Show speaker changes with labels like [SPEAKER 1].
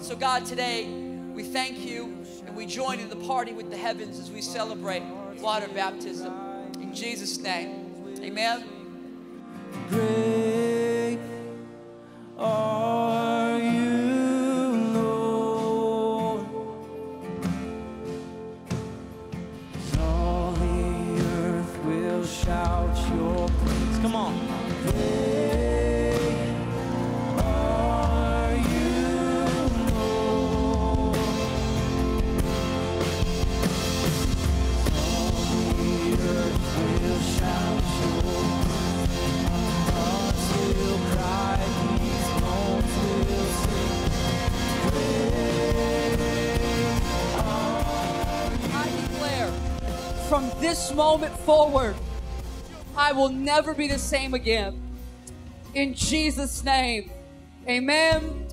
[SPEAKER 1] So, God, today we thank you and we join in the party with the heavens as we celebrate water baptism. In Jesus' name, amen.
[SPEAKER 2] Great are you, Lord. All the earth will shout your praise. Come on.
[SPEAKER 1] From this moment forward, I will never be the same again. In Jesus' name, amen